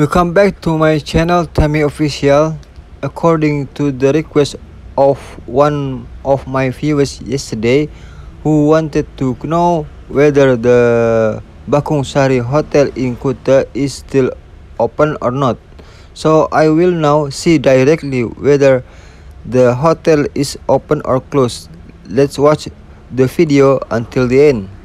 Welcome back to my channel Tamy Official. According to the request of one of my viewers yesterday who wanted to know whether the Bakung Sari Hotel in Kuta is still open or not. So I will now see directly whether the hotel is open or closed. Let's watch the video until the end.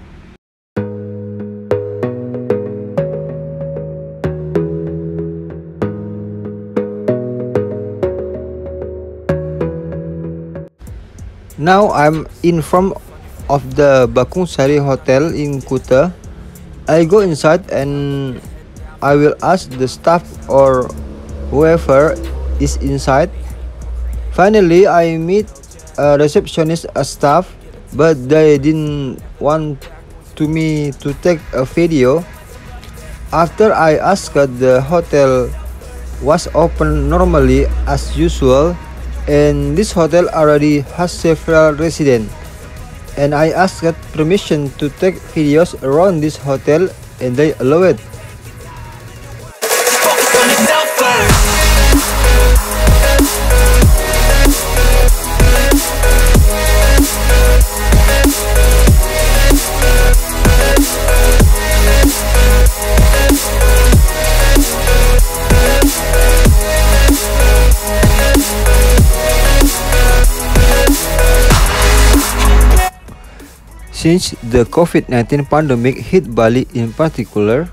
Now I'm in front of the Bakung Sari Hotel in Kuta. I go inside and I will ask the staff or whoever is inside. Finally, I meet a receptionist, a staff, but they didn't want to me to take a video. After I asked the hotel was open normally as usual and this hotel already has several residents. And I asked permission to take videos around this hotel and they allowed Since the COVID-19 pandemic hit Bali in particular,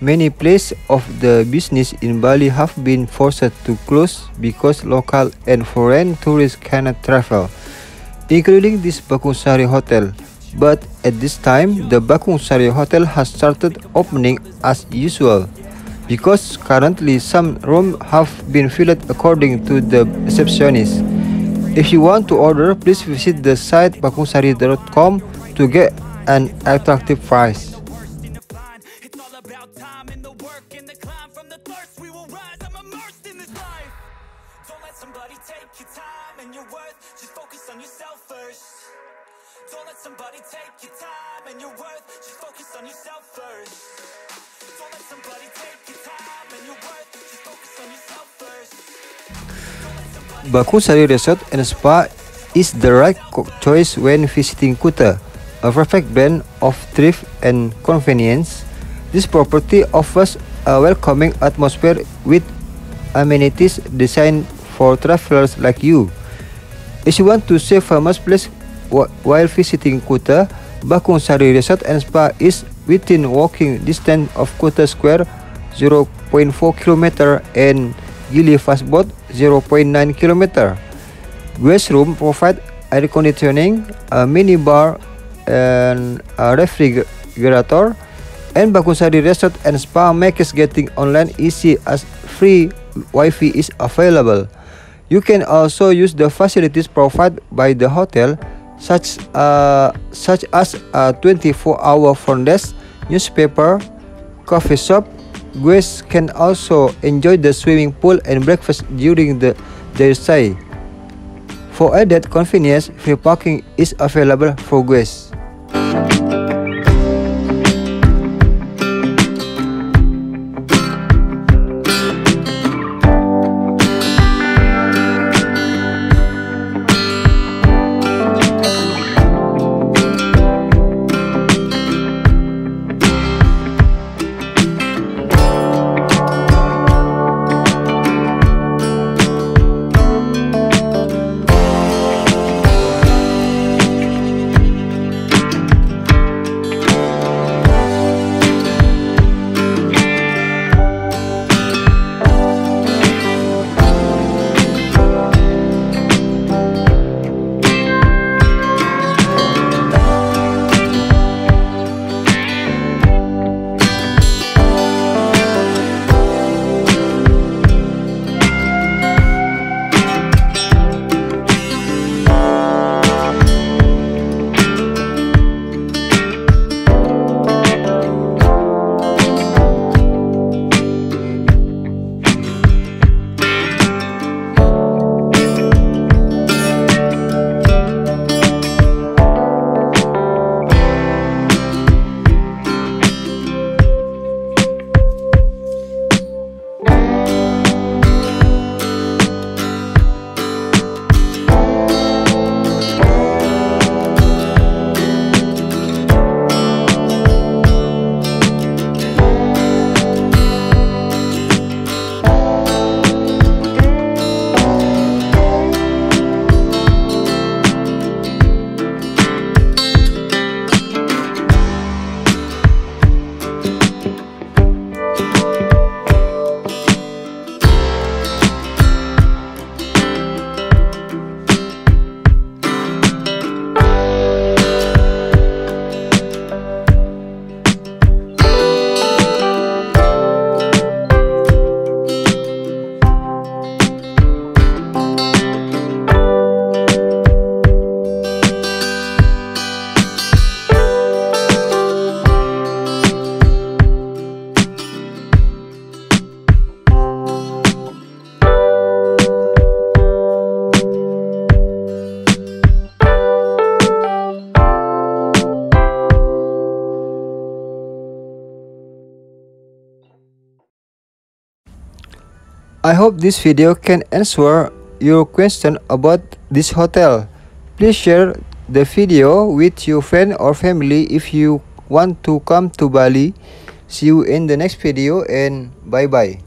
many places of the business in Bali have been forced to close because local and foreign tourists cannot travel, including this Bakung Sari Hotel. But at this time, the Bakung Sari Hotel has started opening as usual because currently some rooms have been filled according to the receptionist. If you want to order, please visit the site bakungsari.com to get an attractive price. Bakung Sari Resort and Spa is the right choice when visiting Kuta a perfect blend of thrift and convenience. This property offers a welcoming atmosphere with amenities designed for travelers like you. If you want to see famous place while visiting Kuta, Bakung Sari Resort and Spa is within walking distance of Kuta Square 0.4 km and Gili Fast Boat 0.9 km. Guest room provide air conditioning, a mini bar, and a refrigerator and Bakung Sari Resort and Spa makes getting online easy as free Wi-Fi is available. You can also use the facilities provided by the hotel such, uh, such as a 24-hour front desk, newspaper, coffee shop. Guests can also enjoy the swimming pool and breakfast during the, their stay. For added convenience, free parking is available for guests. I hope this video can answer your question about this hotel. Please share the video with your friend or family if you want to come to Bali. See you in the next video and bye bye.